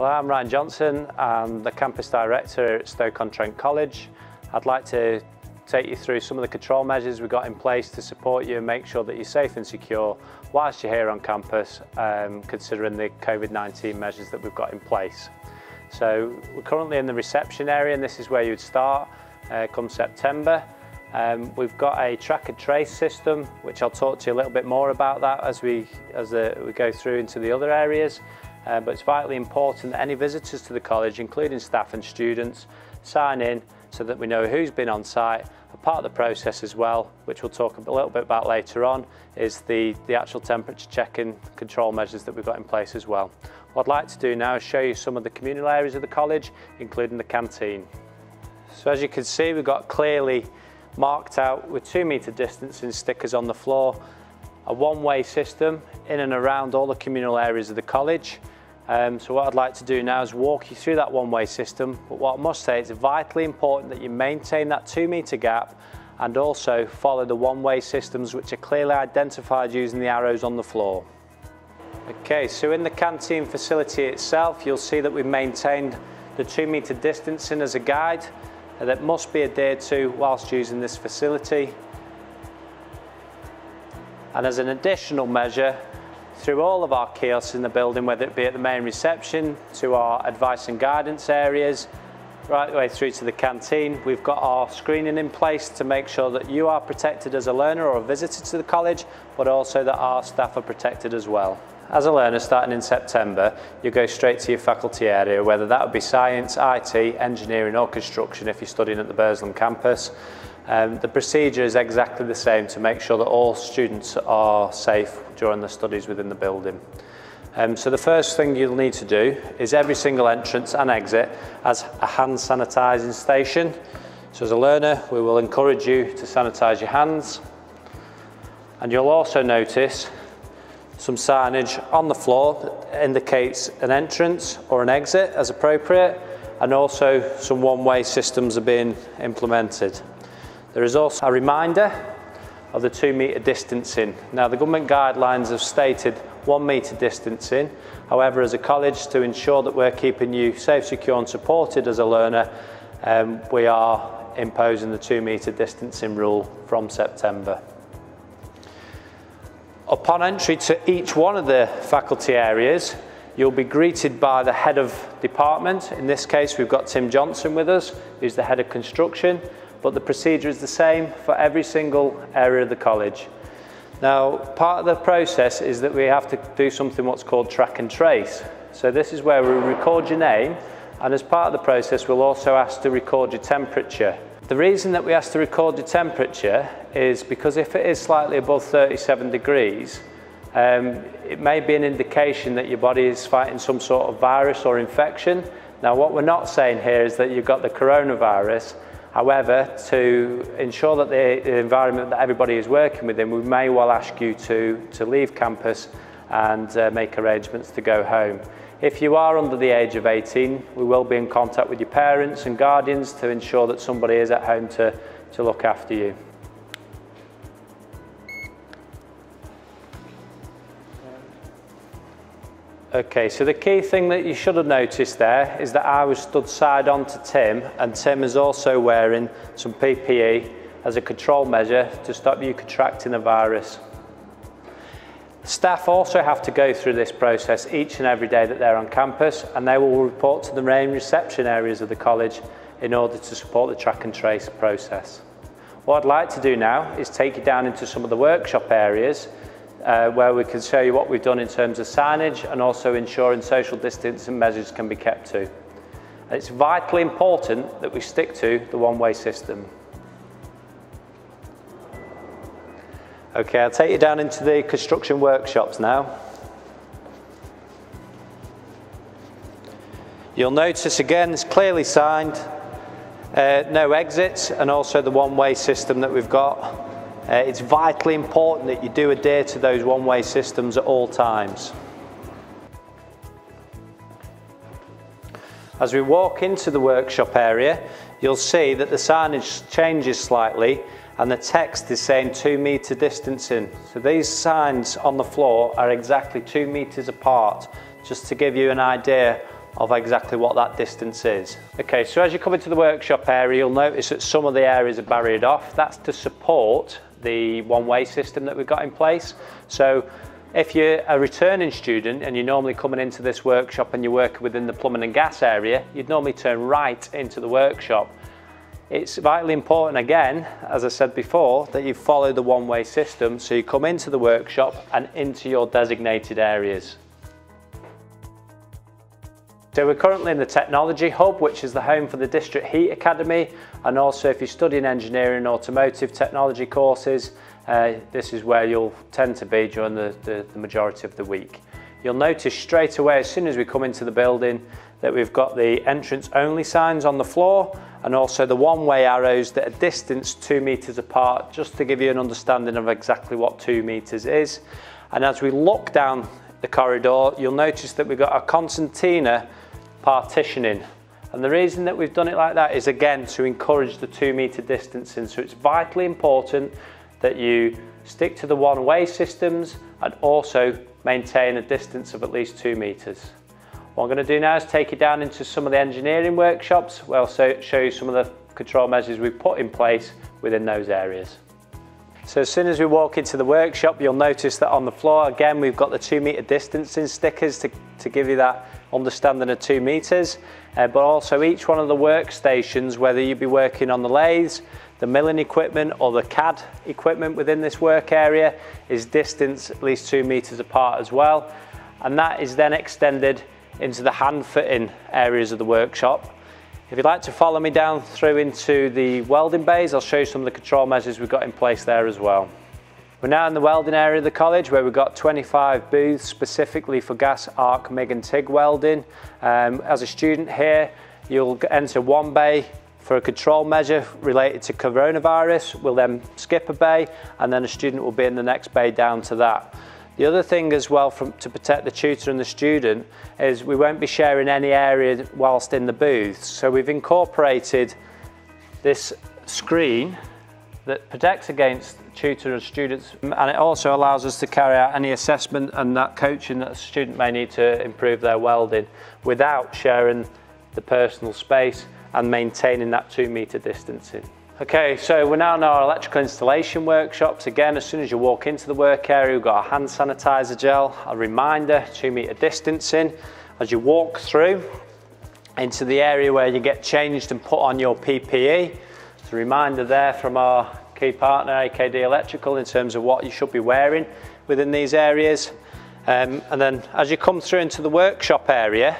Hello, I'm Ryan Johnson. I'm the campus director at Stoke-on-Trent College. I'd like to take you through some of the control measures we've got in place to support you and make sure that you're safe and secure whilst you're here on campus, um, considering the COVID-19 measures that we've got in place. So we're currently in the reception area and this is where you'd start uh, come September. Um, we've got a track and trace system, which I'll talk to you a little bit more about that as we, as the, we go through into the other areas. Uh, but it's vitally important that any visitors to the college, including staff and students, sign in so that we know who's been on site. A part of the process as well, which we'll talk a little bit about later on, is the, the actual temperature checking control measures that we've got in place as well. What I'd like to do now is show you some of the communal areas of the college, including the canteen. So as you can see, we've got clearly marked out with two metre distancing stickers on the floor, a one-way system in and around all the communal areas of the college. Um, so what I'd like to do now is walk you through that one-way system. But what I must say, it's vitally important that you maintain that two metre gap and also follow the one-way systems which are clearly identified using the arrows on the floor. Okay, so in the canteen facility itself, you'll see that we've maintained the two metre distancing as a guide that must be adhered to whilst using this facility. And as an additional measure, through all of our kiosks in the building, whether it be at the main reception, to our advice and guidance areas, right the way through to the canteen. We've got our screening in place to make sure that you are protected as a learner or a visitor to the college, but also that our staff are protected as well. As a learner starting in September, you go straight to your faculty area, whether that would be science, IT, engineering or construction if you're studying at the Burslem campus. Um, the procedure is exactly the same to make sure that all students are safe during their studies within the building. Um, so the first thing you'll need to do is every single entrance and exit has a hand sanitising station. So as a learner, we will encourage you to sanitise your hands. And you'll also notice some signage on the floor that indicates an entrance or an exit as appropriate, and also some one-way systems are being implemented. There is also a reminder of the two metre distancing. Now the government guidelines have stated one metre distancing. However, as a college, to ensure that we're keeping you safe, secure and supported as a learner, um, we are imposing the two metre distancing rule from September. Upon entry to each one of the faculty areas, you'll be greeted by the head of department. In this case, we've got Tim Johnson with us, who's the head of construction but the procedure is the same for every single area of the college. Now, part of the process is that we have to do something what's called track and trace. So this is where we record your name, and as part of the process, we'll also ask to record your temperature. The reason that we ask to record your temperature is because if it is slightly above 37 degrees, um, it may be an indication that your body is fighting some sort of virus or infection. Now, what we're not saying here is that you've got the coronavirus, However, to ensure that the, environment that everybody is working within, we may well ask you to, to leave campus and uh, make arrangements to go home. If you are under the age of 18, we will be in contact with your parents and guardians to ensure that somebody is at home to, to look after you. Okay, so the key thing that you should have noticed there is that I was stood side on to Tim and Tim is also wearing some PPE as a control measure to stop you contracting the virus. Staff also have to go through this process each and every day that they're on campus and they will report to the main reception areas of the college in order to support the track and trace process. What I'd like to do now is take you down into some of the workshop areas uh, where we can show you what we've done in terms of signage and also ensuring social distancing measures can be kept to. And it's vitally important that we stick to the one-way system. Okay, I'll take you down into the construction workshops now. You'll notice again, it's clearly signed, uh, no exits and also the one-way system that we've got uh, it's vitally important that you do adhere to those one-way systems at all times. As we walk into the workshop area, you'll see that the signage changes slightly and the text is saying two metre distancing. So these signs on the floor are exactly two metres apart, just to give you an idea of exactly what that distance is. Okay, so as you come into the workshop area, you'll notice that some of the areas are barriered off. That's to support the one-way system that we've got in place. So if you're a returning student and you're normally coming into this workshop and you're working within the plumbing and gas area, you'd normally turn right into the workshop. It's vitally important again, as I said before, that you follow the one-way system so you come into the workshop and into your designated areas. So we're currently in the Technology Hub, which is the home for the District Heat Academy. And also if you're studying engineering and automotive technology courses, uh, this is where you'll tend to be during the, the, the majority of the week. You'll notice straight away as soon as we come into the building that we've got the entrance only signs on the floor and also the one-way arrows that are distanced two metres apart just to give you an understanding of exactly what two metres is. And as we look down the corridor, you'll notice that we've got a concertina partitioning. And the reason that we've done it like that is again to encourage the two metre distancing. So it's vitally important that you stick to the one-way systems and also maintain a distance of at least two metres. What I'm going to do now is take you down into some of the engineering workshops where I'll show you some of the control measures we've put in place within those areas. So as soon as we walk into the workshop, you'll notice that on the floor, again, we've got the two metre distancing stickers to, to give you that understanding of two metres. Uh, but also each one of the workstations, whether you be working on the lathes, the milling equipment or the CAD equipment within this work area is distanced at least two metres apart as well. And that is then extended into the hand fitting areas of the workshop. If you'd like to follow me down through into the welding bays, I'll show you some of the control measures we've got in place there as well. We're now in the welding area of the college where we've got 25 booths specifically for gas, arc, MIG and TIG welding. Um, as a student here, you'll enter one bay for a control measure related to coronavirus. We'll then skip a bay and then a student will be in the next bay down to that. The other thing as well from, to protect the tutor and the student is we won't be sharing any area whilst in the booths. So we've incorporated this screen that protects against tutor and students and it also allows us to carry out any assessment and that coaching that a student may need to improve their welding without sharing the personal space and maintaining that two metre distancing. Okay, so we're now in our electrical installation workshops. Again, as soon as you walk into the work area, we've got a hand sanitizer gel, a reminder, two metre distancing. As you walk through into the area where you get changed and put on your PPE, it's a reminder there from our key partner, AKD Electrical, in terms of what you should be wearing within these areas. Um, and then as you come through into the workshop area,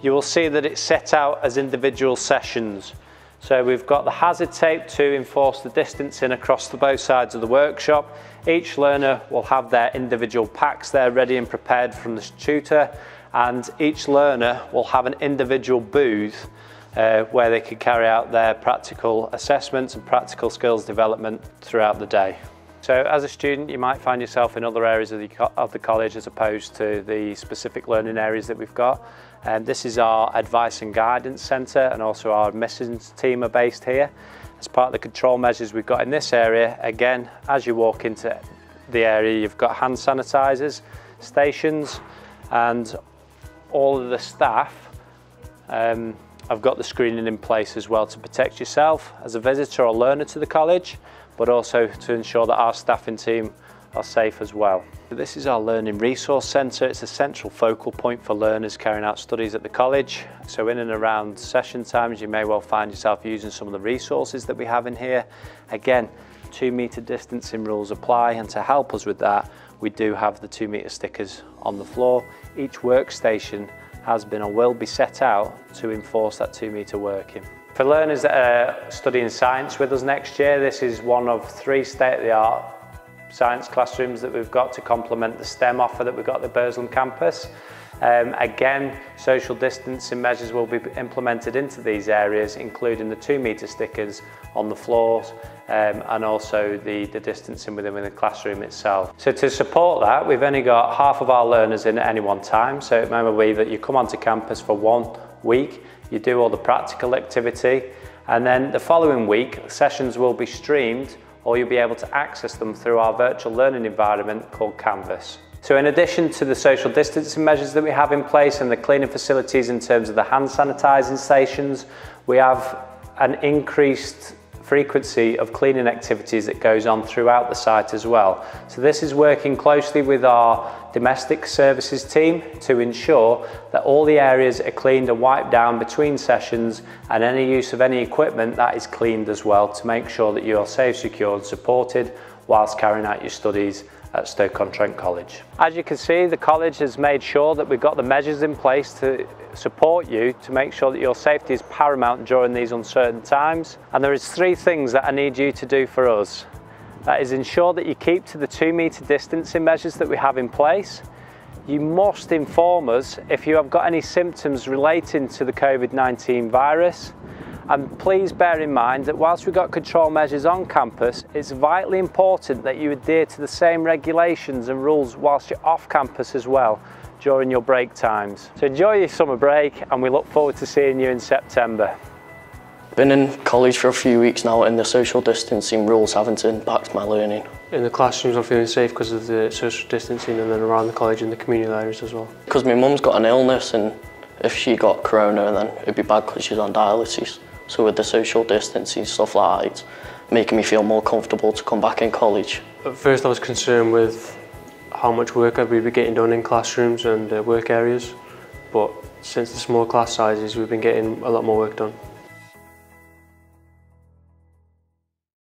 you will see that it's set out as individual sessions. So we've got the hazard tape to enforce the distancing across the both sides of the workshop. Each learner will have their individual packs there ready and prepared from the tutor and each learner will have an individual booth uh, where they can carry out their practical assessments and practical skills development throughout the day. So as a student, you might find yourself in other areas of the, of the college as opposed to the specific learning areas that we've got. And this is our advice and guidance centre and also our admissions team are based here. As part of the control measures we've got in this area, again, as you walk into the area, you've got hand sanitisers, stations, and all of the staff um, have got the screening in place as well to protect yourself as a visitor or learner to the college, but also to ensure that our staffing team are safe as well. This is our Learning Resource Centre. It's a central focal point for learners carrying out studies at the college. So in and around session times, you may well find yourself using some of the resources that we have in here. Again, two metre distancing rules apply and to help us with that, we do have the two metre stickers on the floor. Each workstation has been or will be set out to enforce that two metre working. For learners that are studying science with us next year, this is one of three state-of-the-art science classrooms that we've got to complement the STEM offer that we've got at the Burslem campus. Um, again, social distancing measures will be implemented into these areas, including the two metre stickers on the floors um, and also the, the distancing within, within the classroom itself. So to support that, we've only got half of our learners in at any one time. So remember we that you come onto campus for one week, you do all the practical activity, and then the following week, sessions will be streamed or you'll be able to access them through our virtual learning environment called Canvas. So in addition to the social distancing measures that we have in place and the cleaning facilities in terms of the hand sanitising stations, we have an increased frequency of cleaning activities that goes on throughout the site as well. So this is working closely with our domestic services team to ensure that all the areas are cleaned and wiped down between sessions and any use of any equipment that is cleaned as well to make sure that you are safe, secure and supported whilst carrying out your studies at Stoke-on-Trent College. As you can see, the college has made sure that we've got the measures in place to support you to make sure that your safety is paramount during these uncertain times. And there is three things that I need you to do for us. That is ensure that you keep to the two metre distancing measures that we have in place. You must inform us if you have got any symptoms relating to the COVID-19 virus and please bear in mind that whilst we've got control measures on campus, it's vitally important that you adhere to the same regulations and rules whilst you're off campus as well during your break times. So enjoy your summer break and we look forward to seeing you in September. Been in college for a few weeks now and the social distancing rules haven't impacted my learning. In the classrooms I'm feeling safe because of the social distancing and then around the college and the community areas as well. Because my mum's got an illness and if she got corona then it'd be bad because she's on dialysis. So with the social distancing, stuff like that, making me feel more comfortable to come back in college. At first I was concerned with how much work I'd be getting done in classrooms and uh, work areas, but since the small class sizes, we've been getting a lot more work done.